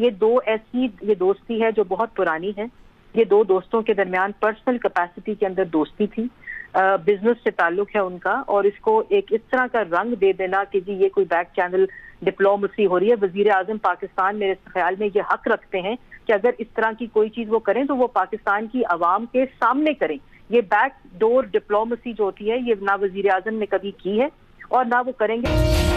ये दो ऐसी, ये दोस्ती है जो बहुत पुरानी है। ये दो दोस्तों के दरमियान पर्सनल कैपेसिटी के अंदर दोस्ती थी। बिज़नेस से ताल्लुक है उनका और इसको एक इस तरह का रंग दे देना कि जी, ये कोई बैक चैनल डिप्लोमेसी हो रही है। वज़ीर आज़म पाकिस्तान मेरे ख्याल में ये हक रखते हैं कि अगर इस तरह की कोई चीज़ वो करें तो वो पाकिस्तान की आवाम के सामने करें। ये बैक डोर डिप्लोमेसी जो होती है, ये ना वज़ीर आज़म ने कभी की है और ना वो करेंगे।